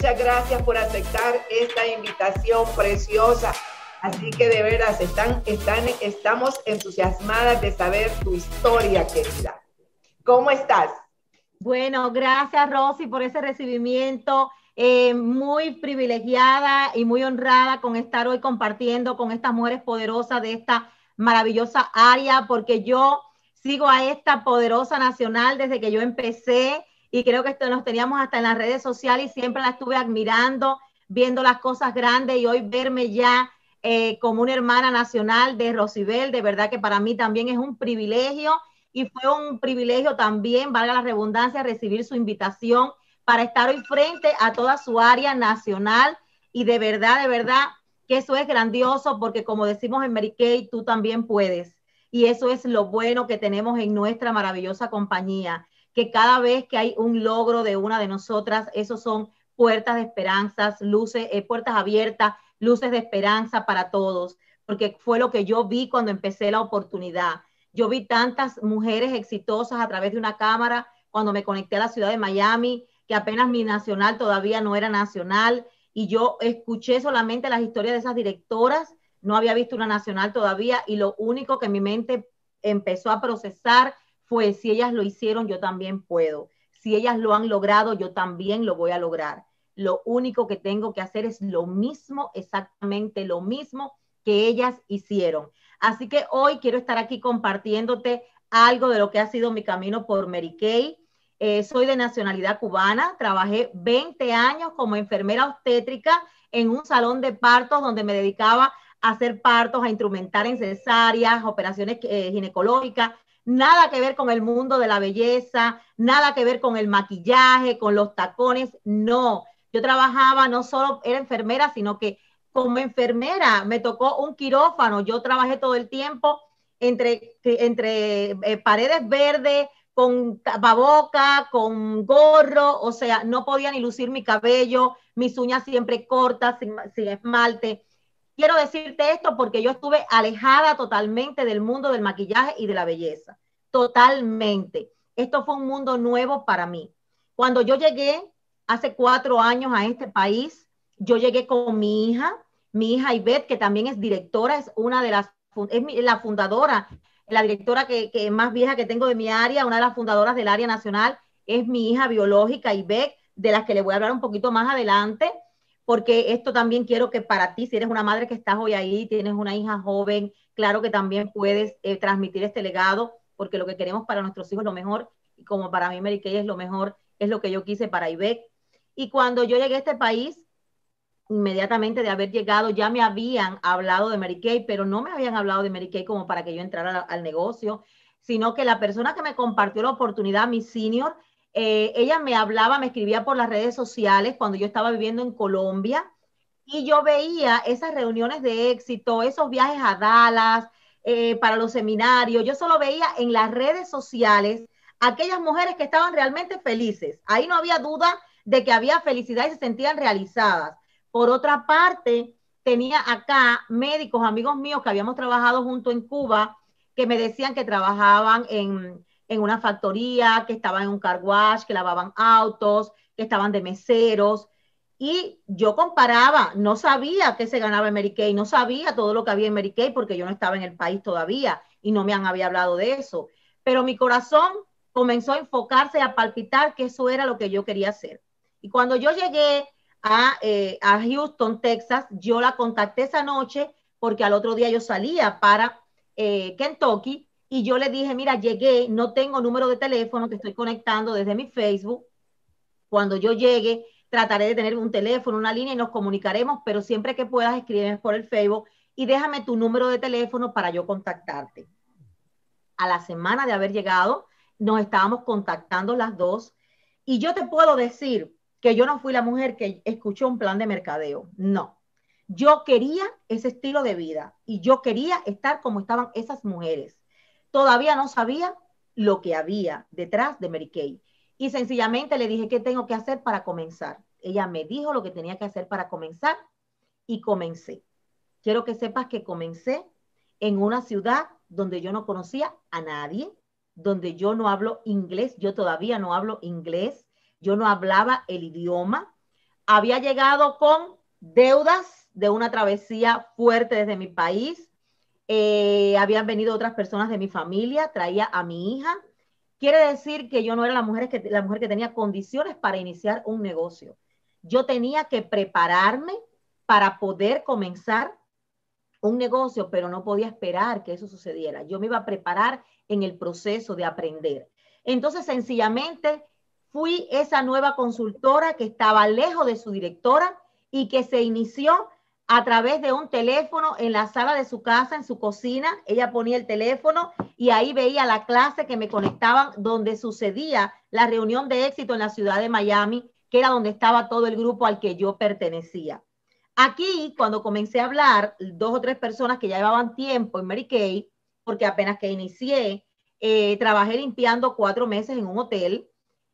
Muchas gracias por aceptar esta invitación preciosa. Así que de veras están, están, estamos entusiasmadas de saber tu historia, querida. ¿Cómo estás? Bueno, gracias Rosy por ese recibimiento. Eh, muy privilegiada y muy honrada con estar hoy compartiendo con estas mujeres poderosas de esta maravillosa área, porque yo sigo a esta poderosa nacional desde que yo empecé y creo que esto nos teníamos hasta en las redes sociales y siempre la estuve admirando, viendo las cosas grandes y hoy verme ya eh, como una hermana nacional de Rosibel, de verdad que para mí también es un privilegio y fue un privilegio también, valga la redundancia, recibir su invitación para estar hoy frente a toda su área nacional y de verdad, de verdad que eso es grandioso porque como decimos en Mary Kay, tú también puedes. Y eso es lo bueno que tenemos en nuestra maravillosa compañía que cada vez que hay un logro de una de nosotras, esos son puertas de esperanzas, luces, eh, puertas abiertas, luces de esperanza para todos, porque fue lo que yo vi cuando empecé la oportunidad. Yo vi tantas mujeres exitosas a través de una cámara cuando me conecté a la ciudad de Miami, que apenas mi nacional todavía no era nacional, y yo escuché solamente las historias de esas directoras, no había visto una nacional todavía, y lo único que mi mente empezó a procesar fue, si ellas lo hicieron, yo también puedo. Si ellas lo han logrado, yo también lo voy a lograr. Lo único que tengo que hacer es lo mismo, exactamente lo mismo que ellas hicieron. Así que hoy quiero estar aquí compartiéndote algo de lo que ha sido mi camino por Mary Kay. Eh, soy de nacionalidad cubana, trabajé 20 años como enfermera obstétrica en un salón de partos donde me dedicaba a hacer partos, a instrumentar en cesáreas, operaciones eh, ginecológicas, nada que ver con el mundo de la belleza, nada que ver con el maquillaje, con los tacones, no. Yo trabajaba, no solo era enfermera, sino que como enfermera me tocó un quirófano, yo trabajé todo el tiempo entre, entre eh, paredes verdes, con tapaboca, con gorro, o sea, no podía ni lucir mi cabello, mis uñas siempre cortas, sin, sin esmalte. Quiero decirte esto porque yo estuve alejada totalmente del mundo del maquillaje y de la belleza. Totalmente. Esto fue un mundo nuevo para mí. Cuando yo llegué hace cuatro años a este país, yo llegué con mi hija, mi hija Ivette, que también es directora, es una de las, es la fundadora, la directora que, que más vieja que tengo de mi área, una de las fundadoras del área nacional, es mi hija biológica Ivette, de las que le voy a hablar un poquito más adelante porque esto también quiero que para ti, si eres una madre que estás hoy ahí, tienes una hija joven, claro que también puedes eh, transmitir este legado, porque lo que queremos para nuestros hijos es lo mejor, y como para mí Mary Kay es lo mejor, es lo que yo quise para Ibec. Y cuando yo llegué a este país, inmediatamente de haber llegado, ya me habían hablado de Mary Kay, pero no me habían hablado de Mary Kay como para que yo entrara al negocio, sino que la persona que me compartió la oportunidad, mi senior, eh, ella me hablaba, me escribía por las redes sociales cuando yo estaba viviendo en Colombia y yo veía esas reuniones de éxito, esos viajes a Dallas, eh, para los seminarios, yo solo veía en las redes sociales aquellas mujeres que estaban realmente felices. Ahí no había duda de que había felicidad y se sentían realizadas. Por otra parte, tenía acá médicos, amigos míos que habíamos trabajado junto en Cuba, que me decían que trabajaban en, en una factoría, que estaban en un car que lavaban autos, que estaban de meseros. Y yo comparaba, no sabía qué se ganaba en Mary Kay, no sabía todo lo que había en Mary Kay porque yo no estaba en el país todavía y no me han había hablado de eso. Pero mi corazón comenzó a enfocarse, a palpitar que eso era lo que yo quería hacer. Y cuando yo llegué a, eh, a Houston, Texas, yo la contacté esa noche porque al otro día yo salía para eh, Kentucky y yo le dije, mira, llegué, no tengo número de teléfono, te estoy conectando desde mi Facebook. Cuando yo llegue, trataré de tener un teléfono, una línea y nos comunicaremos, pero siempre que puedas, escríbeme por el Facebook y déjame tu número de teléfono para yo contactarte. A la semana de haber llegado, nos estábamos contactando las dos y yo te puedo decir que yo no fui la mujer que escuchó un plan de mercadeo, no. Yo quería ese estilo de vida y yo quería estar como estaban esas mujeres todavía no sabía lo que había detrás de Mary Kay. Y sencillamente le dije, ¿qué tengo que hacer para comenzar? Ella me dijo lo que tenía que hacer para comenzar y comencé. Quiero que sepas que comencé en una ciudad donde yo no conocía a nadie, donde yo no hablo inglés, yo todavía no hablo inglés, yo no hablaba el idioma. había llegado con deudas de una travesía fuerte desde mi país. Eh, habían venido otras personas de mi familia, traía a mi hija. Quiere decir que yo no era la mujer que, la mujer que tenía condiciones para iniciar un negocio. Yo tenía que prepararme para poder comenzar un negocio, pero no podía esperar que eso sucediera. Yo me iba a preparar en el proceso de aprender. Entonces, sencillamente, fui esa nueva consultora que estaba lejos de su directora y que se inició a través de un teléfono en la sala de su casa, en su cocina. Ella ponía el teléfono y ahí veía la clase que me conectaban donde sucedía la reunión de éxito en la ciudad de Miami, que era donde estaba todo el grupo al que yo pertenecía. Aquí, cuando comencé a hablar, dos o tres personas que ya llevaban tiempo en Mary Kay, porque apenas que inicié, eh, trabajé limpiando cuatro meses en un hotel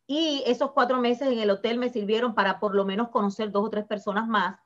y esos cuatro meses en el hotel me sirvieron para por lo menos conocer dos o tres personas más.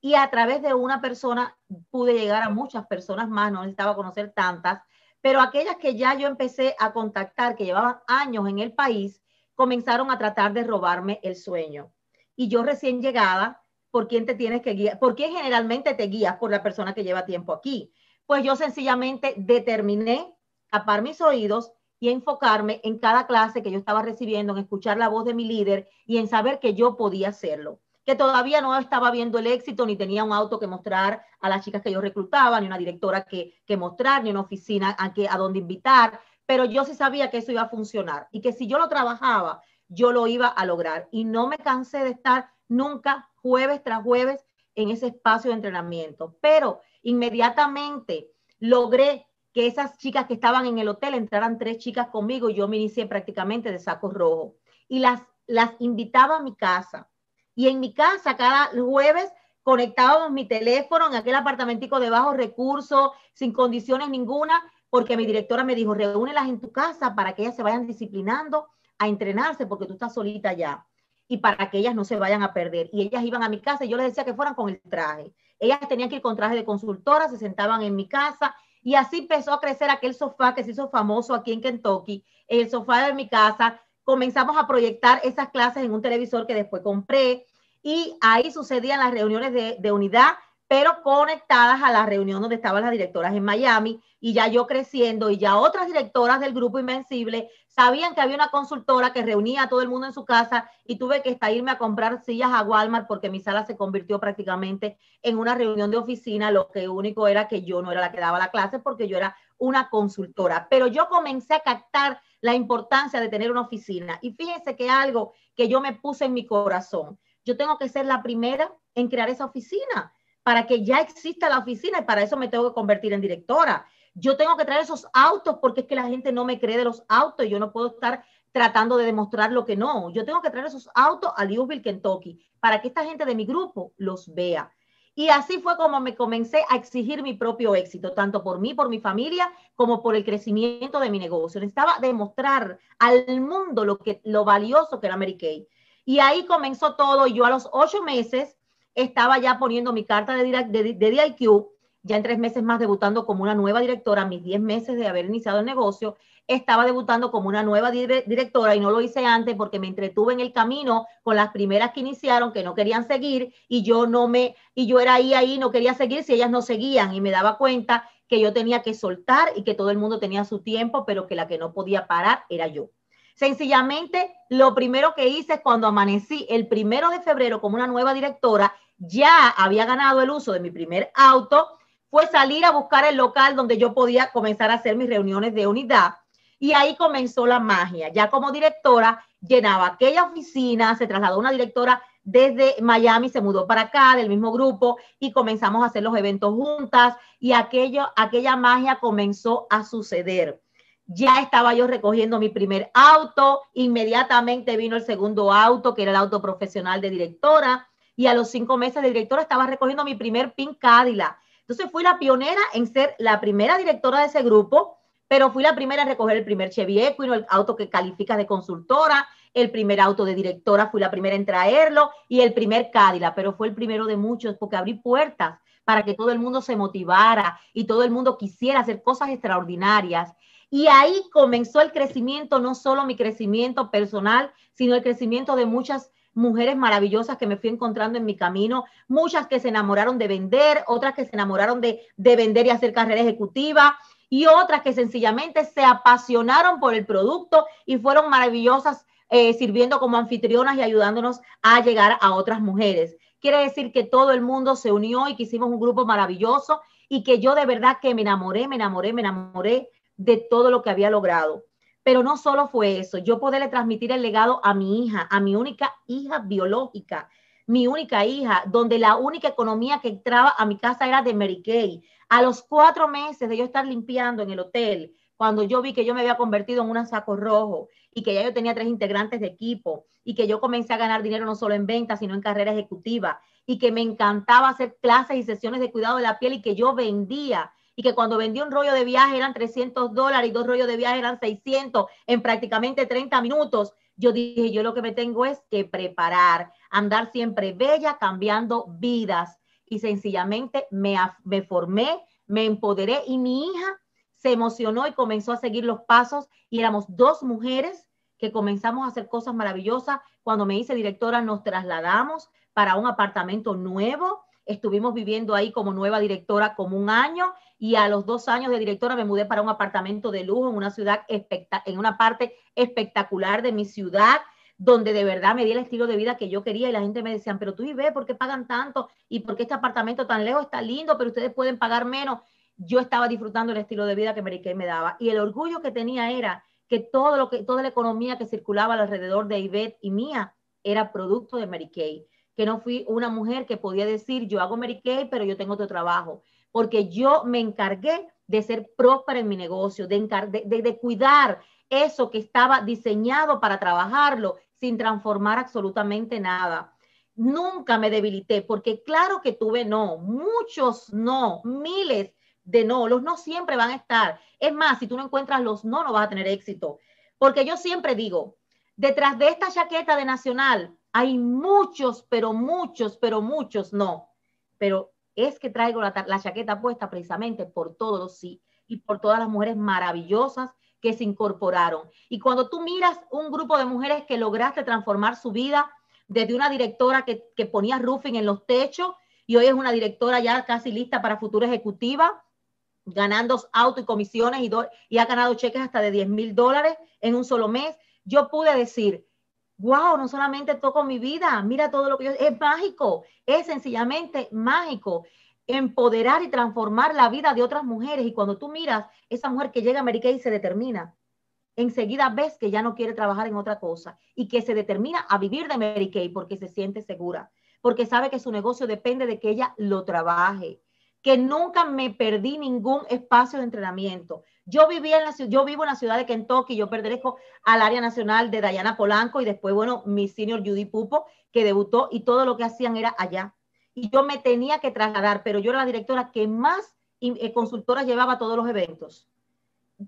Y a través de una persona pude llegar a muchas personas más, no necesitaba conocer tantas, pero aquellas que ya yo empecé a contactar, que llevaban años en el país, comenzaron a tratar de robarme el sueño. Y yo recién llegada, por quién te tienes que guiar, por quién generalmente te guías por la persona que lleva tiempo aquí. Pues yo sencillamente determiné tapar mis oídos y enfocarme en cada clase que yo estaba recibiendo, en escuchar la voz de mi líder y en saber que yo podía hacerlo. Que todavía no estaba viendo el éxito, ni tenía un auto que mostrar a las chicas que yo reclutaba, ni una directora que, que mostrar, ni una oficina a, que, a donde invitar, pero yo sí sabía que eso iba a funcionar y que si yo lo trabajaba, yo lo iba a lograr. Y no me cansé de estar nunca jueves tras jueves en ese espacio de entrenamiento. Pero inmediatamente logré que esas chicas que estaban en el hotel entraran tres chicas conmigo y yo me inicié prácticamente de saco rojo. Y las, las invitaba a mi casa. Y en mi casa cada jueves conectábamos mi teléfono en aquel apartamentico de bajos recursos, sin condiciones ninguna, porque mi directora me dijo, reúnelas en tu casa para que ellas se vayan disciplinando a entrenarse, porque tú estás solita ya y para que ellas no se vayan a perder. Y ellas iban a mi casa y yo les decía que fueran con el traje. Ellas tenían que ir con traje de consultora, se sentaban en mi casa y así empezó a crecer aquel sofá que se hizo famoso aquí en Kentucky, el sofá de mi casa. Comenzamos a proyectar esas clases en un televisor que después compré y ahí sucedían las reuniones de, de unidad pero conectadas a la reunión donde estaban las directoras en Miami y ya yo creciendo y ya otras directoras del grupo Invencible sabían que había una consultora que reunía a todo el mundo en su casa y tuve que estar irme a comprar sillas a Walmart porque mi sala se convirtió prácticamente en una reunión de oficina, lo que único era que yo no era la que daba la clase porque yo era una consultora, pero yo comencé a captar la importancia de tener una oficina y fíjense que algo que yo me puse en mi corazón, yo tengo que ser la primera en crear esa oficina para que ya exista la oficina y para eso me tengo que convertir en directora. Yo tengo que traer esos autos porque es que la gente no me cree de los autos y yo no puedo estar tratando de demostrar lo que no. Yo tengo que traer esos autos a Louisville, Kentucky, para que esta gente de mi grupo los vea. Y así fue como me comencé a exigir mi propio éxito, tanto por mí, por mi familia, como por el crecimiento de mi negocio. Necesitaba demostrar al mundo lo, que, lo valioso que era Mary Kay. Y ahí comenzó todo. Yo a los ocho meses estaba ya poniendo mi carta de, de, de DIQ, ya en tres meses más debutando como una nueva directora, mis diez meses de haber iniciado el negocio, estaba debutando como una nueva directora y no lo hice antes porque me entretuve en el camino con las primeras que iniciaron que no querían seguir y yo no me, y yo era ahí, ahí, no quería seguir si ellas no seguían y me daba cuenta que yo tenía que soltar y que todo el mundo tenía su tiempo, pero que la que no podía parar era yo. Sencillamente, lo primero que hice cuando amanecí el primero de febrero como una nueva directora ya había ganado el uso de mi primer auto, fue salir a buscar el local donde yo podía comenzar a hacer mis reuniones de unidad. Y ahí comenzó la magia. Ya como directora, llenaba aquella oficina, se trasladó una directora desde Miami, se mudó para acá, del mismo grupo, y comenzamos a hacer los eventos juntas, y aquello, aquella magia comenzó a suceder. Ya estaba yo recogiendo mi primer auto, inmediatamente vino el segundo auto, que era el auto profesional de directora, y a los cinco meses de directora estaba recogiendo mi primer PIN Cadillac. Entonces fui la pionera en ser la primera directora de ese grupo, pero fui la primera en recoger el primer Chevy Equino, el auto que califica de consultora, el primer auto de directora, fui la primera en traerlo y el primer Cadillac, pero fue el primero de muchos porque abrí puertas para que todo el mundo se motivara y todo el mundo quisiera hacer cosas extraordinarias. Y ahí comenzó el crecimiento, no solo mi crecimiento personal, sino el crecimiento de muchas mujeres maravillosas que me fui encontrando en mi camino, muchas que se enamoraron de vender, otras que se enamoraron de, de vender y hacer carrera ejecutiva, y otras que sencillamente se apasionaron por el producto y fueron maravillosas eh, sirviendo como anfitrionas y ayudándonos a llegar a otras mujeres. Quiere decir que todo el mundo se unió y que hicimos un grupo maravilloso y que yo de verdad que me enamoré, me enamoré, me enamoré de todo lo que había logrado. Pero no solo fue eso, yo poderle transmitir el legado a mi hija, a mi única hija biológica, mi única hija, donde la única economía que entraba a mi casa era de Mary Kay. A los cuatro meses de yo estar limpiando en el hotel, cuando yo vi que yo me había convertido en un saco rojo y que ya yo tenía tres integrantes de equipo y que yo comencé a ganar dinero no solo en ventas, sino en carrera ejecutiva y que me encantaba hacer clases y sesiones de cuidado de la piel y que yo vendía y que cuando vendí un rollo de viaje eran 300 dólares y dos rollos de viaje eran 600 en prácticamente 30 minutos, yo dije, yo lo que me tengo es que preparar, andar siempre bella, cambiando vidas y sencillamente me, me formé, me empoderé y mi hija se emocionó y comenzó a seguir los pasos y éramos dos mujeres que comenzamos a hacer cosas maravillosas. Cuando me hice directora nos trasladamos para un apartamento nuevo. Estuvimos viviendo ahí como nueva directora como un año y a los dos años de directora me mudé para un apartamento de lujo en una ciudad, en una parte espectacular de mi ciudad donde de verdad me di el estilo de vida que yo quería y la gente me decía, pero tú y ve, ¿por qué pagan tanto? ¿Y por qué este apartamento tan lejos está lindo, pero ustedes pueden pagar menos? Yo estaba disfrutando el estilo de vida que Mary Kay me daba y el orgullo que tenía era que todo lo que toda la economía que circulaba alrededor de Ivette y mía era producto de Mary Kay, que no fui una mujer que podía decir, yo hago Mary Kay, pero yo tengo otro trabajo, porque yo me encargué de ser próspera en mi negocio, de, de, de cuidar eso que estaba diseñado para trabajarlo sin transformar absolutamente nada. Nunca me debilité, porque claro que tuve no, muchos no, miles de no. Los no siempre van a estar. Es más, si tú no encuentras los no, no vas a tener éxito. Porque yo siempre digo, detrás de esta chaqueta de Nacional hay muchos, pero muchos, pero muchos no. Pero es que traigo la, chaqueta puesta precisamente por todos los sí y por todas las mujeres maravillosas que se incorporaron. Y cuando tú miras un grupo de mujeres que lograste transformar su vida desde una directora que, ponía roofing en los techos y hoy es una directora ya casi lista para futura ejecutiva, ganando auto y comisiones y, y ha ganado cheques hasta de 10 mil dólares en un solo mes, yo pude decir, wow, no solamente toco mi vida, mira todo lo que yo, es mágico, es sencillamente mágico empoderar y transformar la vida de otras mujeres. Y cuando tú miras esa mujer que llega a América y se determina, enseguida ves que ya no quiere trabajar en otra cosa y que se determina a vivir de Mary Kay porque se siente segura, porque sabe que su negocio depende de que ella lo trabaje, que nunca me perdí ningún espacio de entrenamiento. Yo vivía en la yo vivo en la ciudad de Kentucky, yo pertenezco al área nacional de Diana Polanco y después, bueno, mi senior Judy Pupo, que debutó y todo lo que hacían era allá y yo me tenía que trasladar, pero yo era la directora que más eh, consultoras llevaba a todos los eventos,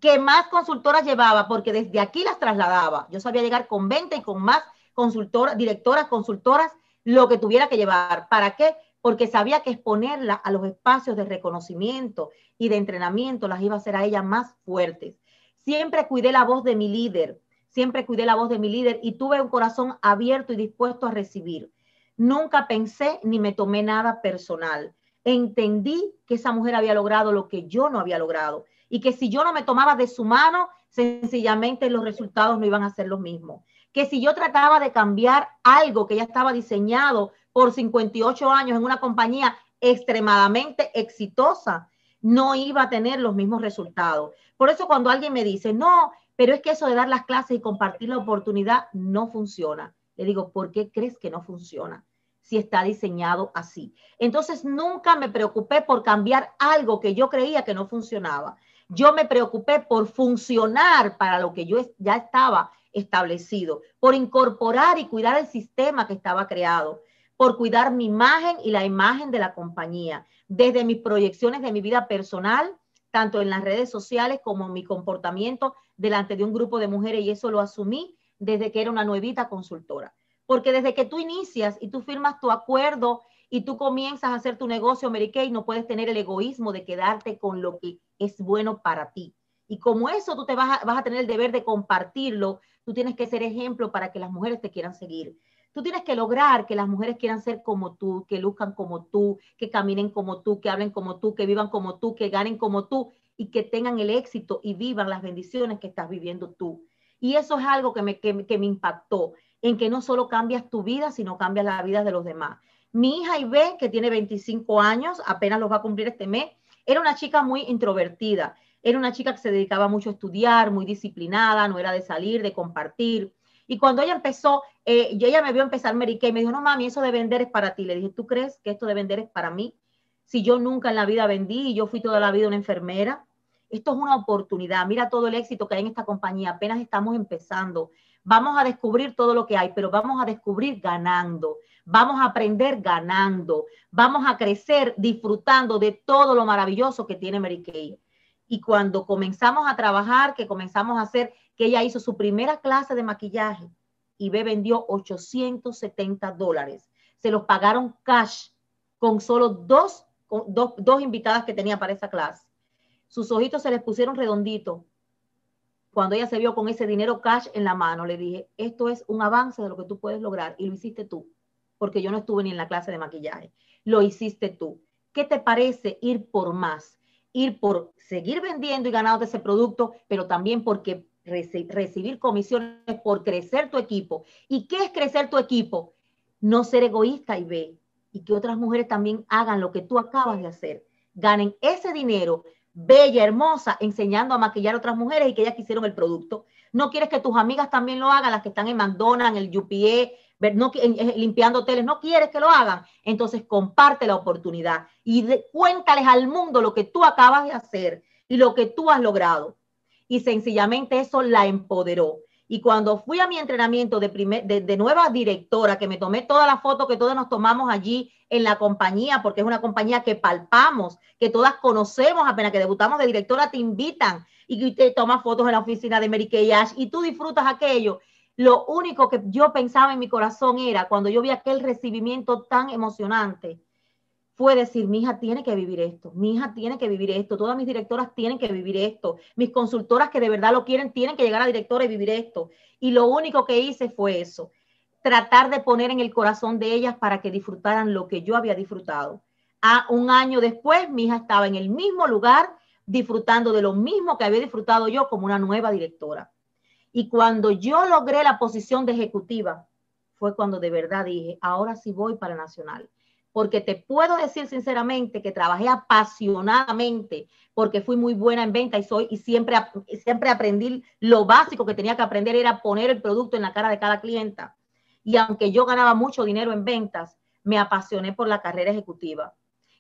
que más consultoras llevaba, porque desde aquí las trasladaba. Yo sabía llegar con 20 y con más consultoras, directoras, consultoras, lo que tuviera que llevar. ¿Para qué? Porque sabía que exponerla a los espacios de reconocimiento y de entrenamiento las iba a hacer a ellas más fuertes. Siempre cuidé la voz de mi líder, siempre cuidé la voz de mi líder y tuve un corazón abierto y dispuesto a recibir. Nunca pensé ni me tomé nada personal. Entendí que esa mujer había logrado lo que yo no había logrado y que si yo no me tomaba de su mano, sencillamente los resultados no iban a ser los mismos. Que si yo trataba de cambiar algo que ya estaba diseñado por 58 años en una compañía extremadamente exitosa, no iba a tener los mismos resultados. Por eso cuando alguien me dice, no, pero es que eso de dar las clases y compartir la oportunidad no funciona. Le digo, ¿por qué crees que no funciona? si está diseñado así. Entonces nunca me preocupé por cambiar algo que yo creía que no funcionaba. Yo me preocupé por funcionar para lo que yo ya estaba establecido, por incorporar y cuidar el sistema que estaba creado, por cuidar mi imagen y la imagen de la compañía, desde mis proyecciones de mi vida personal, tanto en las redes sociales como en mi comportamiento delante de un grupo de mujeres, y eso lo asumí desde que era una nuevita consultora. Porque desde que tú inicias y tú firmas tu acuerdo y tú comienzas a hacer tu negocio, Mary Kay, no puedes tener el egoísmo de quedarte con lo que es bueno para ti. Y como eso tú te vas a, vas a tener el deber de compartirlo, tú tienes que ser ejemplo para que las mujeres te quieran seguir. Tú tienes que lograr que las mujeres quieran ser como tú, que luzcan como tú, que caminen como tú, que hablen como tú, que vivan como tú, que ganen como tú y que tengan el éxito y vivan las bendiciones que estás viviendo tú. Y eso es algo que me, que, me impactó, en que no solo cambias tu vida, sino cambias la vida de los demás. Mi hija Ibe, que tiene 25 años, apenas los va a cumplir este mes, era una chica muy introvertida. Era una chica que se dedicaba mucho a estudiar, muy disciplinada, no era de salir, de compartir. Y cuando ella empezó, eh, ella me vio empezar Mary Kay, me dijo, no mami, eso de vender es para ti. Le dije, ¿tú crees que esto de vender es para mí? Si yo nunca en la vida vendí y yo fui toda la vida una enfermera. Esto es una oportunidad. Mira todo el éxito que hay en esta compañía. Apenas estamos empezando. Vamos a descubrir todo lo que hay, pero vamos a descubrir ganando. Vamos a aprender ganando. Vamos a crecer disfrutando de todo lo maravilloso que tiene Mary. Y cuando comenzamos a trabajar, que comenzamos a hacer que ella hizo su primera clase de maquillaje y B vendió 870 dólares. Se los pagaron cash con solo dos, dos, invitadas que tenía para esa clase. Sus ojitos se les pusieron redonditos. Cuando ella se vio con ese dinero cash en la mano, le dije, esto es un avance de lo que tú puedes lograr y lo hiciste tú, porque yo no estuve ni en la clase de maquillaje, lo hiciste tú. ¿Qué te parece ir por más? Ir por seguir vendiendo y ganando ese producto, pero también porque recibir comisiones por crecer tu equipo. ¿Y qué es crecer tu equipo? No ser egoísta y ve, y que otras mujeres también hagan lo que tú acabas de hacer. Ganen ese dinero, bella, hermosa, enseñando a maquillar a otras mujeres y que ellas quisieron el producto. No quieres que tus amigas también lo hagan, las que están en McDonald's, en el UPE, no, limpiando hoteles, no quieres que lo hagan. Entonces comparte la oportunidad y cuéntales al mundo lo que tú acabas de hacer y lo que tú has logrado y sencillamente eso la empoderó. Y cuando fui a mi entrenamiento de, primer, de, nueva directora, que me tomé todas las fotos que todos nos tomamos allí en la compañía, porque es una compañía que palpamos, que todas conocemos, apenas que debutamos de directora, te invitan y te tomas fotos en la oficina de Mary Kay Ash y tú disfrutas aquello. Lo único que yo pensaba en mi corazón era cuando yo vi aquel recibimiento tan emocionante, fue decir, mi hija tiene que vivir esto, mi hija tiene que vivir esto, todas mis directoras tienen que vivir esto, mis consultoras que de verdad lo quieren tienen que llegar a directora y vivir esto. Y lo único que hice fue eso, tratar de poner en el corazón de ellas para que disfrutaran lo que yo había disfrutado. A un año después, mi hija estaba en el mismo lugar, disfrutando de lo mismo que había disfrutado yo como una nueva directora. Y cuando yo logré la posición de ejecutiva, fue cuando de verdad dije, ahora sí voy para Nacional porque te puedo decir sinceramente que trabajé apasionadamente porque fui muy buena en venta y soy y siempre siempre aprendí lo básico que tenía que aprender era poner el producto en la cara de cada clienta. Y aunque yo ganaba mucho dinero en ventas, me apasioné por la carrera ejecutiva.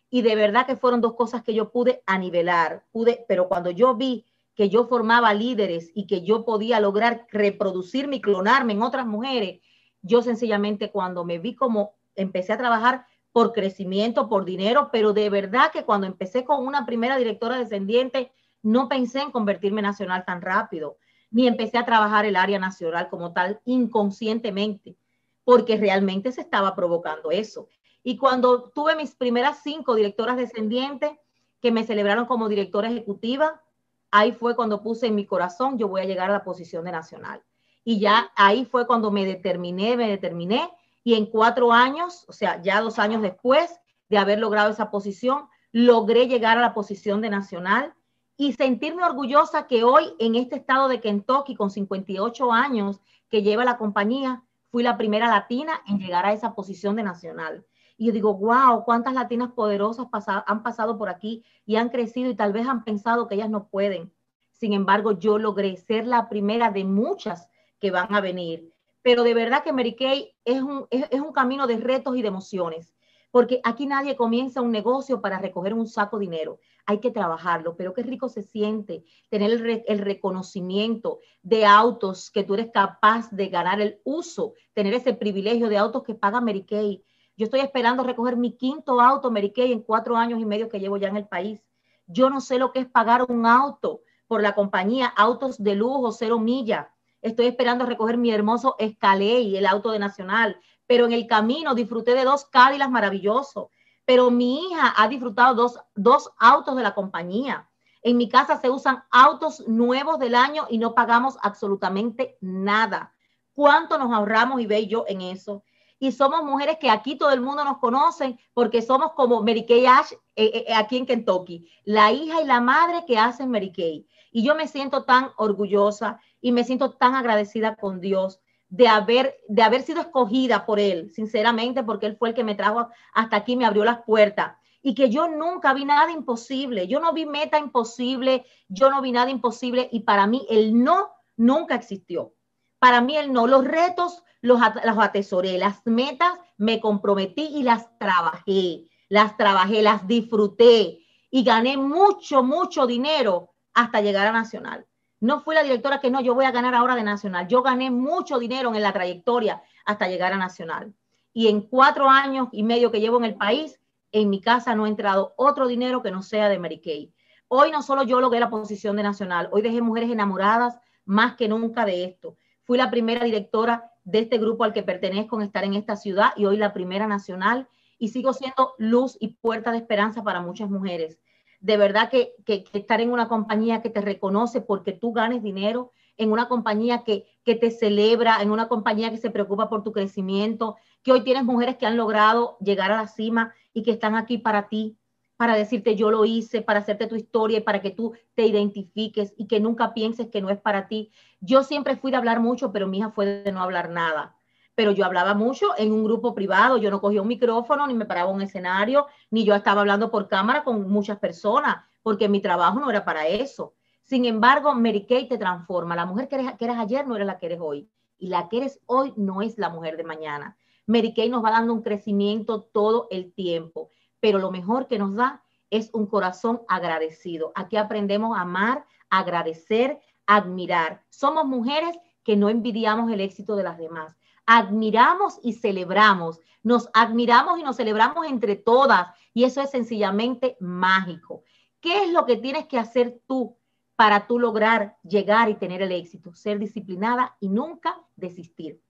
Y de verdad que fueron dos cosas que yo pude anivelar, pude, pero cuando yo vi que yo formaba líderes y que yo podía lograr reproducirme y clonarme en otras mujeres, yo sencillamente cuando me vi como empecé a trabajar por crecimiento, por dinero, pero de verdad que cuando empecé con una primera directora descendiente, no pensé en convertirme nacional tan rápido, ni empecé a trabajar el área nacional como tal inconscientemente, porque realmente se estaba provocando eso. Y cuando tuve mis primeras cinco directoras descendientes que me celebraron como directora ejecutiva, ahí fue cuando puse en mi corazón, yo voy a llegar a la posición de nacional. Y ya ahí fue cuando me determiné, me determiné y en cuatro años, o sea, ya dos años después de haber logrado esa posición, logré llegar a la posición de nacional y sentirme orgullosa que hoy en este estado de Kentucky, con 58 años que lleva la compañía, fui la primera latina en llegar a esa posición de nacional. Y yo digo, wow, cuántas latinas poderosas han pasado por aquí y han crecido y tal vez han pensado que ellas no pueden. Sin embargo, yo logré ser la primera de muchas que van a venir pero de verdad que Mary Kay es un, es, un camino de retos y de emociones, porque aquí nadie comienza un negocio para recoger un saco de dinero, hay que trabajarlo, pero qué rico se siente tener el, el reconocimiento de autos que tú eres capaz de ganar el uso, tener ese privilegio de autos que paga Mary Kay. Yo estoy esperando recoger mi quinto auto Mary Kay en cuatro años y medio que llevo ya en el país. Yo no sé lo que es pagar un auto por la compañía, autos de lujo, cero milla Estoy esperando recoger mi hermoso y el auto de Nacional. Pero en el camino disfruté de dos Cádilas maravillosos. Pero mi hija ha disfrutado dos, dos autos de la compañía. En mi casa se usan autos nuevos del año y no pagamos absolutamente nada. ¿Cuánto nos ahorramos y ve yo en eso? y somos mujeres que aquí todo el mundo nos conoce porque somos como Mary Kay Ash eh, eh, aquí en Kentucky, la hija y la madre que hacen Mary Kay. Y yo me siento tan orgullosa y me siento tan agradecida con Dios de haber, de haber sido escogida por Él, sinceramente, porque Él fue el que me trajo hasta aquí, me abrió las puertas. Y que yo nunca vi nada imposible, yo no vi meta imposible, yo no vi nada imposible y para mí el no nunca existió. Para mí el no, los retos los, los atesoré, las metas me comprometí y las trabajé, las trabajé, las disfruté y gané mucho, mucho dinero hasta llegar a Nacional. No fui la directora que no, yo voy a ganar ahora de Nacional. Yo gané mucho dinero en la trayectoria hasta llegar a Nacional. Y en cuatro años y medio que llevo en el país, en mi casa no ha entrado otro dinero que no sea de Mary Kay. Hoy no solo yo logré la posición de Nacional, hoy dejé mujeres enamoradas más que nunca de esto. Fui la primera directora de este grupo al que pertenezco en estar en esta ciudad y hoy la primera nacional y sigo siendo luz y puerta de esperanza para muchas mujeres. De verdad que, estar en una compañía que te reconoce porque tú ganes dinero, en una compañía que, que te celebra, en una compañía que se preocupa por tu crecimiento, que hoy tienes mujeres que han logrado llegar a la cima y que están aquí para ti, para decirte yo lo hice, para hacerte tu historia y para que tú te identifiques y que nunca pienses que no es para ti. Yo siempre fui de hablar mucho, pero mi hija fue de no hablar nada. Pero yo hablaba mucho en un grupo privado, yo no cogía un micrófono, ni me paraba un escenario, ni yo estaba hablando por cámara con muchas personas, porque mi trabajo no era para eso. Sin embargo, Mary Kay te transforma. La mujer que eres, que eras ayer no era la que eres hoy. Y la que eres hoy no es la mujer de mañana. Mary Kay nos va dando un crecimiento todo el tiempo pero lo mejor que nos da es un corazón agradecido. Aquí aprendemos a amar, agradecer, admirar. Somos mujeres que no envidiamos el éxito de las demás. Admiramos y celebramos. Nos admiramos y nos celebramos entre todas. Y eso es sencillamente mágico. ¿Qué es lo que tienes que hacer tú para tú lograr llegar y tener el éxito? Ser disciplinada y nunca desistir.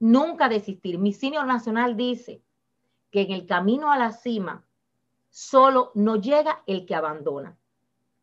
Nunca desistir. Mi senior nacional dice, que en el camino a la cima solo no llega el que abandona.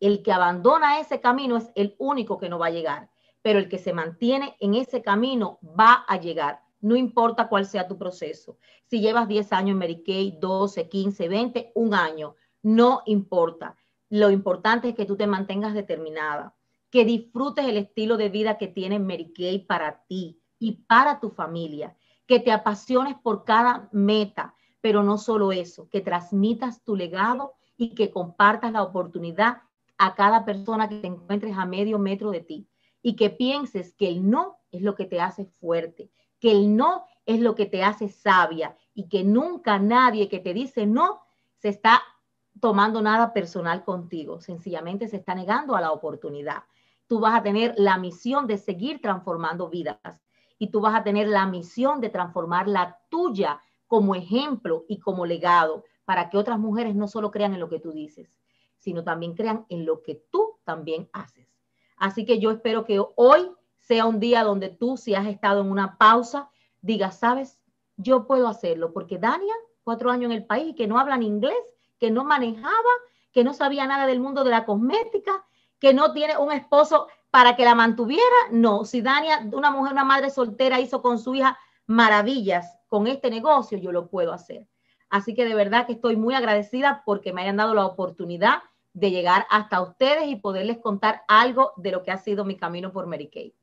El que abandona ese camino es el único que no va a llegar, pero el que se mantiene en ese camino va a llegar, no importa cuál sea tu proceso. Si llevas 10 años en Kay, 12, 15, 20, un año, no importa. Lo importante es que tú te mantengas determinada, que disfrutes el estilo de vida que tiene Kay para ti y para tu familia, que te apasiones por cada meta, pero no solo eso, que transmitas tu legado y que compartas la oportunidad a cada persona que te encuentres a medio metro de ti y que pienses que el no es lo que te hace fuerte, que el no es lo que te hace sabia y que nunca nadie que te dice no se está tomando nada personal contigo, sencillamente se está negando a la oportunidad. Tú vas a tener la misión de seguir transformando vidas y tú vas a tener la misión de transformar la tuya como ejemplo y como legado para que otras mujeres no solo crean en lo que tú dices, sino también crean en lo que tú también haces. Así que yo espero que hoy sea un día donde tú, si has estado en una pausa, digas, sabes, yo puedo hacerlo, porque Dania, cuatro años en el país, que no habla inglés, que no manejaba, que no sabía nada del mundo de la cosmética, que no tiene un esposo para que la mantuviera. No, si Dania, una mujer, una madre soltera, hizo con su hija maravillas con este negocio, yo lo puedo hacer. Así que de verdad que estoy muy agradecida porque me hayan dado la oportunidad de llegar hasta ustedes y poderles contar algo de lo que ha sido mi camino por Mary Kay.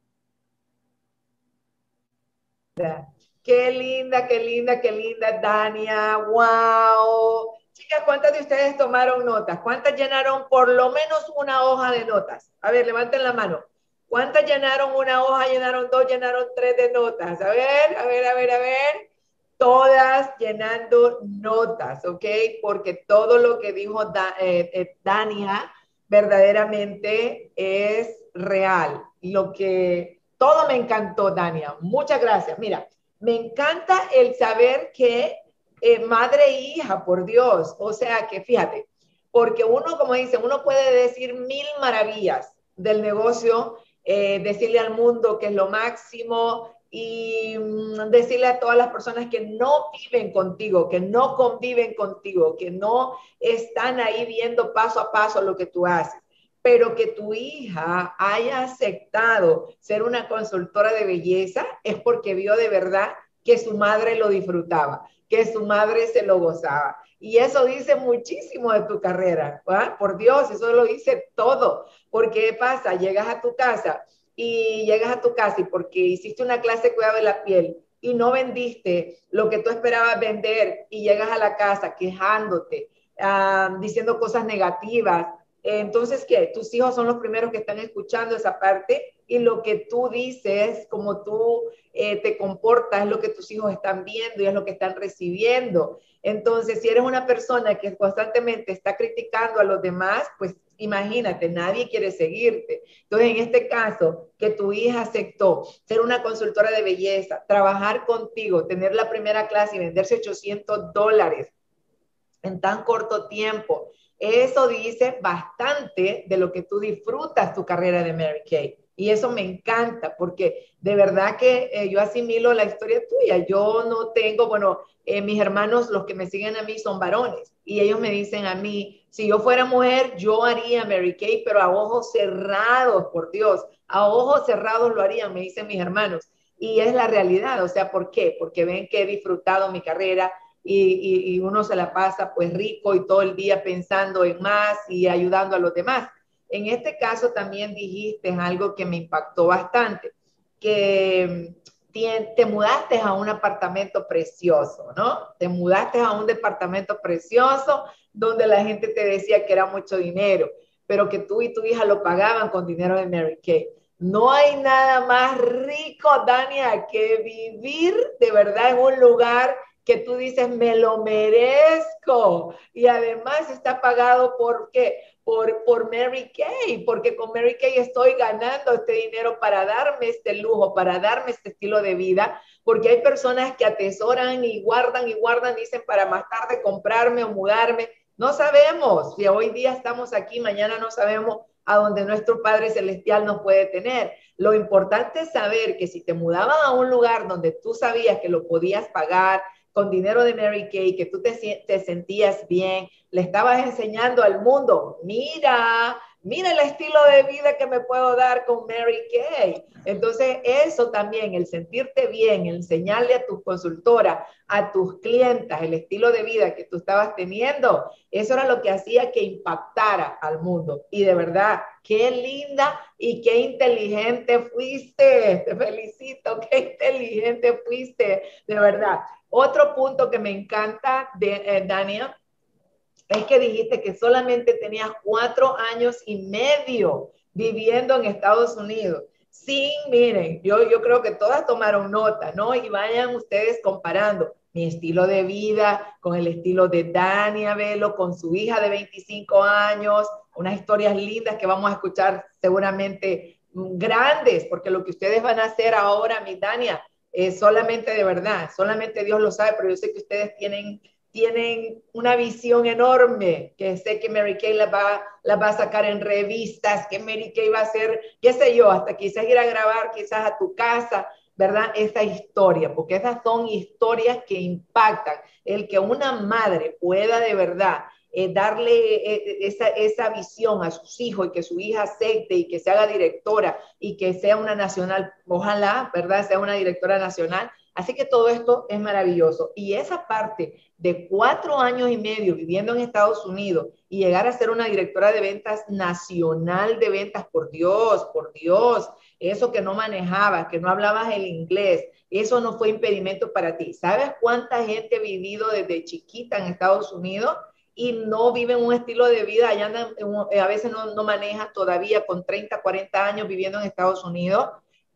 Qué linda, qué linda, qué linda, Dania. ¡Wow! Chicas, ¿cuántas de ustedes tomaron notas? ¿Cuántas llenaron por lo menos una hoja de notas? A ver, levanten la mano. ¿Cuántas llenaron una hoja, llenaron dos, llenaron tres de notas? A ver, a ver, a ver, a ver. Todas llenando notas, ¿ok? Porque todo lo que dijo eh, eh, Dania verdaderamente es real. Lo que todo me encantó, Dania. Muchas gracias. Mira, me encanta el saber que eh, madre e hija, por Dios. O sea que fíjate, porque uno, como dice, uno puede decir mil maravillas del negocio decirle al mundo que es lo máximo y mm, decirle a todas las personas que no viven contigo, que no conviven contigo, que no están ahí viendo paso a paso lo que tú haces, pero que tu hija haya aceptado ser una consultora de belleza es porque vio de verdad que su madre lo disfrutaba, que su madre se lo gozaba. Y eso dice muchísimo de tu carrera. Por Dios, eso lo dice todo. Porque pasa? Llegas a tu casa y llegas a tu casa y porque hiciste una clase de cuidado de la piel y no vendiste lo que tú esperabas vender y llegas a la casa quejándote, ah, diciendo cosas negativas, entonces, ¿qué? Tus hijos son los primeros que están escuchando esa parte y lo que tú dices, como tú eh, te comportas, es lo que tus hijos están viendo y es lo que están recibiendo. Entonces, si eres una persona que constantemente está criticando a los demás, pues imagínate, nadie quiere seguirte. Entonces, en este caso, que tu hija aceptó ser una consultora de belleza, trabajar contigo, tener la primera clase y venderse 800 dólares en tan corto tiempo, eso dice bastante de lo que tú disfrutas tu carrera de Mary Kay. Y eso me encanta porque de verdad que eh, yo asimilo la historia tuya. Yo no tengo, bueno, eh, mis hermanos, los que me siguen a mí son varones y ellos me dicen a mí, si yo fuera mujer, yo haría Mary Kay, pero a ojos cerrados, por Dios, a ojos cerrados lo haría, me dicen mis hermanos. Y es la realidad, o sea, ¿por qué? Porque ven que he disfrutado mi carrera, y, uno se la pasa pues rico y todo el día pensando en más y ayudando a los demás. En este caso también dijiste algo que me impactó bastante, que mm, te, mudaste a un apartamento precioso, ¿no? Te mudaste a un departamento precioso donde la gente te decía que era mucho dinero, pero que tú y tu hija lo pagaban con dinero de Mary Kay. No hay nada más rico, Dania, que vivir de verdad en un lugar que tú dices, me lo merezco. Y además está pagado por qué? Por, por Mary Kay, porque con Mary Kay estoy ganando este dinero para darme este lujo, para darme este estilo de vida, porque hay personas que atesoran y guardan y guardan, dicen, para más tarde comprarme o mudarme. No sabemos si hoy día estamos aquí, mañana no sabemos a donde nuestro Padre Celestial nos puede tener. Lo importante es saber que si te mudaban a un lugar donde tú sabías que lo podías pagar, con dinero de Mary Kay, que tú te, te sentías bien, le estabas enseñando al mundo, mira, mira el estilo de vida que me puedo dar con Mary Kay. Entonces, eso también, el sentirte bien, el enseñarle a tus consultoras, a tus clientas, el estilo de vida que tú estabas teniendo, eso era lo que hacía que impactara al mundo. Y de verdad, qué linda y qué inteligente fuiste. Te felicito, qué inteligente fuiste, de verdad. Otro punto que me encanta de eh, Dania es que dijiste que solamente tenías cuatro años y medio viviendo en Estados Unidos. Sí, miren, yo, yo creo que todas tomaron nota, ¿no? Y vayan ustedes comparando mi estilo de vida con el estilo de Dania Velo, con su hija de 25 años, unas historias lindas que vamos a escuchar seguramente grandes, porque lo que ustedes van a hacer ahora, mi Dania, es solamente de verdad, solamente Dios lo sabe, pero yo sé que ustedes tienen tienen una visión enorme, que sé que Mary Kay la va, la va a sacar en revistas, que Mary Kay va a hacer, qué sé yo, hasta quizás ir a grabar quizás a tu casa, ¿verdad? Esa historia, porque esas son historias que impactan. El que una madre pueda de verdad eh, darle eh, esa, esa visión a sus hijos y que su hija acepte y que se haga directora y que sea una nacional, ojalá, ¿verdad? Sea una directora nacional. Así que todo esto es maravilloso. Y esa parte de cuatro años y medio viviendo en Estados Unidos y llegar a ser una directora de ventas nacional de ventas, por Dios, por Dios, eso que no manejabas, que no hablabas el inglés, eso no fue impedimento para ti. ¿Sabes cuánta gente ha vivido desde chiquita en Estados Unidos y no vive un estilo de vida, allá a veces no, no maneja todavía con 30, 40 años viviendo en Estados Unidos?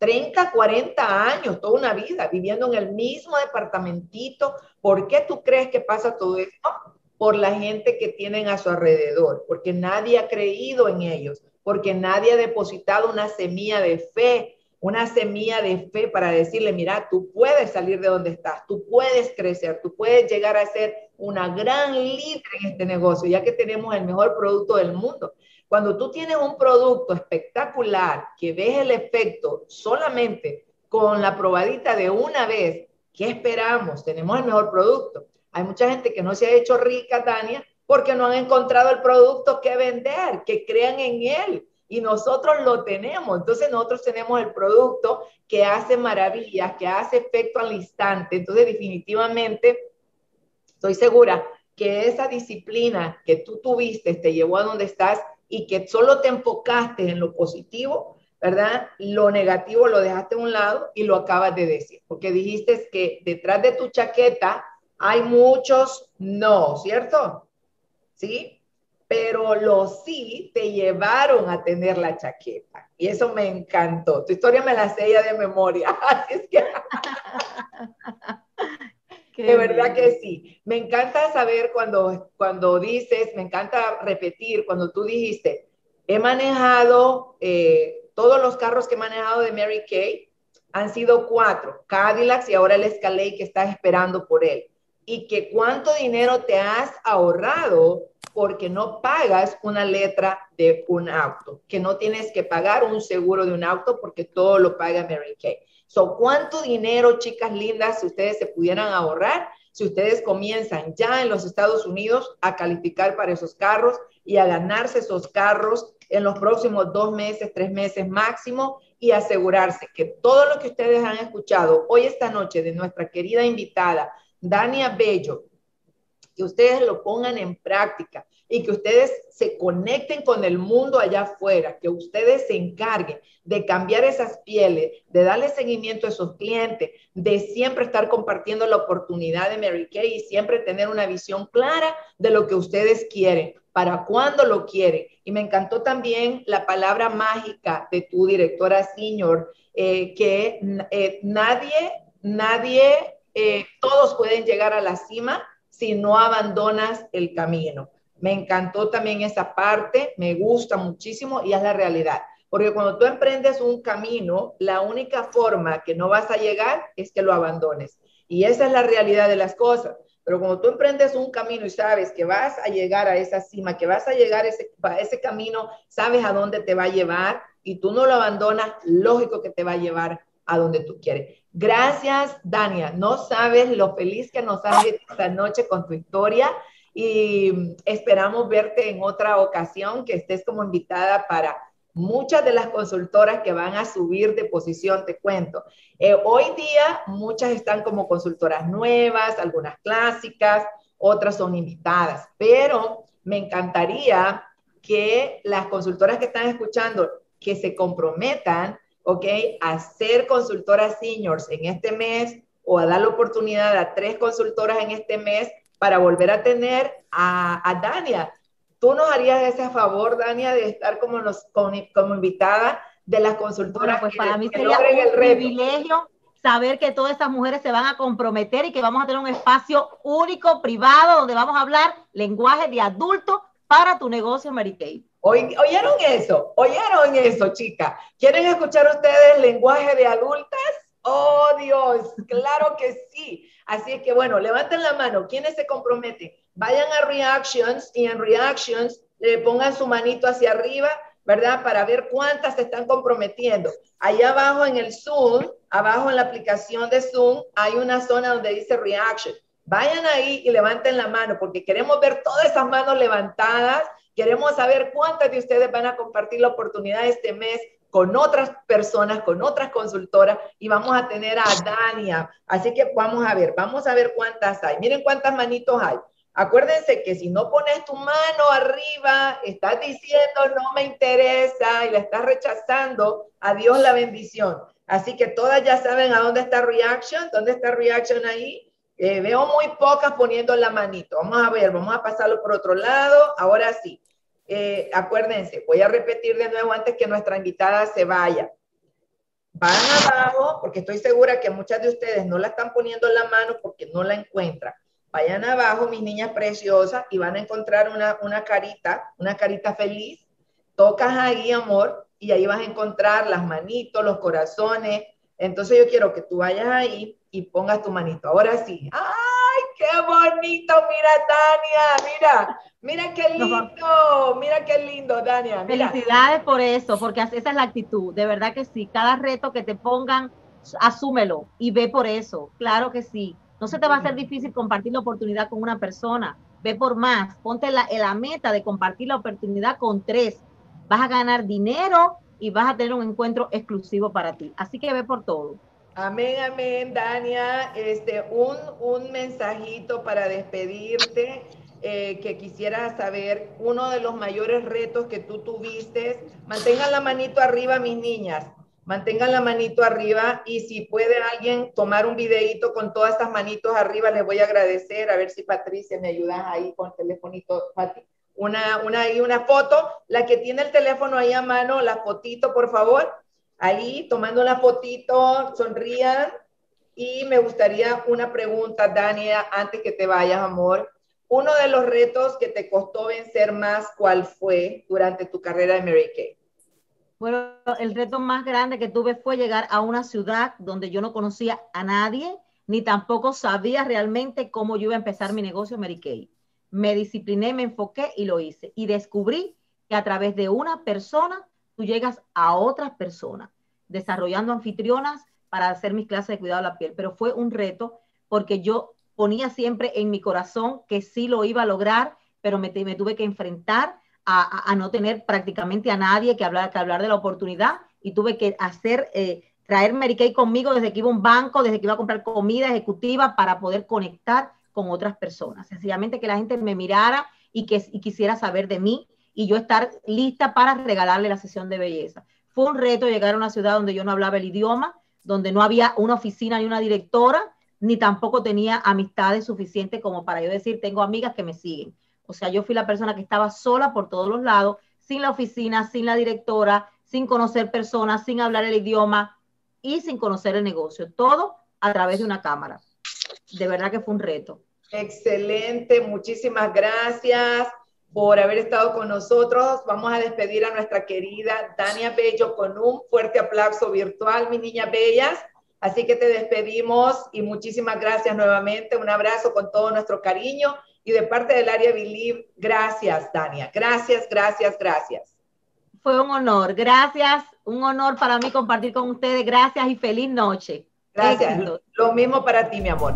30, 40 años, toda una vida, viviendo en el mismo departamentito. ¿Por qué tú crees que pasa todo esto? Por la gente que tienen a su alrededor, porque nadie ha creído en ellos, porque nadie ha depositado una semilla de fe, una semilla de fe para decirle, mira, tú puedes salir de donde estás, tú puedes crecer, tú puedes llegar a ser una gran líder en este negocio, ya que tenemos el mejor producto del mundo. Cuando tú tienes un producto espectacular que ves el efecto solamente con la probadita de una vez, ¿qué esperamos? Tenemos el mejor producto. Hay mucha gente que no se ha hecho rica, Tania, porque no han encontrado el producto que vender, que crean en él. y nosotros lo tenemos. Entonces nosotros tenemos el producto que hace maravillas, que hace efecto al instante. Entonces definitivamente estoy segura que esa disciplina que tú tuviste te llevó a donde estás y que solo te enfocaste en lo positivo, ¿verdad? Lo negativo lo dejaste a un lado y lo acabas de decir, porque dijiste que detrás de tu chaqueta hay muchos no, ¿cierto? ¿Sí? Pero los sí te llevaron a tener la chaqueta. Y eso me encantó. Tu historia me la sé ya de memoria. Así es que... de verdad que sí. Me encanta saber cuando, cuando dices, me encanta repetir, cuando tú dijiste, he manejado eh, todos los carros que he manejado de Mary Kay, han sido cuatro, Cadillacs y ahora el Escalade que estás esperando por él. Y que cuánto dinero te has ahorrado porque no pagas una letra de un auto, que no tienes que pagar un seguro de un auto porque todo lo paga Mary Kay. So, ¿cuánto dinero, chicas lindas, si ustedes se pudieran ahorrar? Si ustedes comienzan ya en los Estados Unidos a calificar para esos carros y a ganarse esos carros en los próximos dos meses, tres meses máximo y asegurarse que todo lo que ustedes han escuchado hoy esta noche de nuestra querida invitada, Dania Bello, que ustedes lo pongan en práctica y que ustedes se conecten con el mundo allá afuera, que ustedes se encarguen de cambiar esas pieles, de darle seguimiento a esos clientes, de siempre estar compartiendo la oportunidad de Mary Kay y siempre tener una visión clara de lo que ustedes quieren, para cuándo lo quieren. Y me encantó también la palabra mágica de tu directora senior, eh, que eh, nadie, nadie, eh, todos pueden llegar a la cima si no abandonas el camino. Me encantó también esa parte, me gusta muchísimo y es la realidad. Porque cuando tú emprendes un camino, la única forma que no vas a llegar es que lo abandones. Y esa es la realidad de las cosas. Pero cuando tú emprendes un camino y sabes que vas a llegar a esa cima, que vas a llegar a ese, camino, sabes a dónde te va a llevar y tú no lo abandonas, lógico que te va a llevar a donde tú quieres. Gracias, Dania. No sabes lo feliz que nos has hecho esta noche con tu historia y esperamos verte en otra ocasión, que estés como invitada para muchas de las consultoras que van a subir de posición, te cuento. Eh, hoy día muchas están como consultoras nuevas, algunas clásicas, otras son invitadas, pero me encantaría que las consultoras que están escuchando, que se comprometan, ¿ok? A ser consultoras seniors en este mes o a dar la oportunidad a tres consultoras en este mes para volver a tener a, Dania. ¿Tú nos harías ese favor, Dania, de estar como, nos, como, invitada de las consultoras? pues para mí sería un privilegio saber que todas estas mujeres se van a comprometer y que vamos a tener un espacio único, privado, donde vamos a hablar lenguaje de adulto para tu negocio, Mary Kay. ¿Oyeron eso? ¿Oyeron eso, chicas? ¿Quieren escuchar ustedes lenguaje de adultas? Oh, Dios, claro que sí. Así es que bueno, levanten la mano. ¿Quiénes se comprometen? Vayan a Reactions y en Reactions le pongan su manito hacia arriba, ¿verdad? Para ver cuántas se están comprometiendo. Allá abajo en el Zoom, abajo en la aplicación de Zoom, hay una zona donde dice Reaction. Vayan ahí y levanten la mano porque queremos ver todas esas manos levantadas. Queremos saber cuántas de ustedes van a compartir la oportunidad este mes con otras personas, con otras consultoras y vamos a tener a Dania. Así que vamos a ver, vamos a ver cuántas hay. Miren cuántas manitos hay. Acuérdense que si no pones tu mano arriba, estás diciendo no me interesa y la estás rechazando, adiós la bendición. Así que todas ya saben a dónde está Reaction, dónde está Reaction ahí. Eh, veo muy pocas poniendo la manito. Vamos a ver, vamos a pasarlo por otro lado. Ahora sí. Eh, acuérdense, voy a repetir de nuevo antes que nuestra invitada se vaya. Van abajo, porque estoy segura que muchas de ustedes no la están poniendo en la mano porque no la encuentran. Vayan abajo, mis niñas preciosas, y van a encontrar una, una carita, una carita feliz. Tocas ahí, amor, y ahí vas a encontrar las manitos, los corazones. Entonces yo quiero que tú vayas ahí y pongas tu manito. Ahora sí. ¡Ay, qué bonito! Mira, Tania, mira. Mira qué lindo, mira qué lindo, Dania. Felicidades por eso, porque esa es la actitud. De verdad que sí. Cada reto que te pongan, asúmelo y ve por eso. Claro que sí. No se te va a hacer difícil compartir la oportunidad con una persona. Ve por más. Ponte la, la meta de compartir la oportunidad con tres. vas a ganar dinero y vas a tener un encuentro exclusivo para ti. Así que ve por todo. Amén, amén, Dania. Este, un, un mensajito para despedirte. Eh, que quisiera saber, uno de los mayores retos que tú tuviste, mantengan la manito arriba, mis niñas, mantengan la manito arriba y si puede alguien tomar un videito con todas estas manitos arriba, les voy a agradecer, a ver si Patricia me ayudas ahí con el telefonito, una, una, una foto, la que tiene el teléfono ahí a mano, la fotito, por favor, ahí tomando la fotito, sonrían. Y me gustaría una pregunta, Dania, antes que te vayas, amor. Uno de los retos que te costó vencer más, ¿cuál fue durante tu carrera de Mary Kay? Bueno, el reto más grande que tuve fue llegar a una ciudad donde yo no conocía a nadie, ni tampoco sabía realmente cómo yo iba a empezar mi negocio Mary Kay. Me discipliné, me enfoqué y lo hice. Y descubrí que a través de una persona tú llegas a otras personas, desarrollando anfitrionas para hacer mis clases de cuidado de la piel. Pero fue un reto porque yo ponía siempre en mi corazón que sí lo iba a lograr, pero me, me tuve que enfrentar a, a, no tener prácticamente a nadie que hablar, que hablar de la oportunidad y tuve que hacer, eh, traer Mary Kay conmigo desde que iba a un banco, desde que iba a comprar comida ejecutiva para poder conectar con otras personas. Sencillamente que la gente me mirara y que y quisiera saber de mí y yo estar lista para regalarle la sesión de belleza. Fue un reto llegar a una ciudad donde yo no hablaba el idioma, donde no había una oficina ni una directora, ni tampoco tenía amistades suficientes como para yo decir, tengo amigas que me siguen. O sea, yo fui la persona que estaba sola por todos los lados, sin la oficina, sin la directora, sin conocer personas, sin hablar el idioma y sin conocer el negocio. Todo a través de una cámara. De verdad que fue un reto. Excelente, muchísimas gracias por haber estado con nosotros. Vamos a despedir a nuestra querida Dania Bello con un fuerte aplauso virtual, mi niña bellas. Así que te despedimos y muchísimas gracias nuevamente. Un abrazo con todo nuestro cariño y de parte del área Believe, gracias, Dania. Gracias, gracias, gracias. Fue un honor. Gracias. Un honor para mí compartir con ustedes. Gracias y feliz noche. Gracias. Lo mismo para ti, mi amor.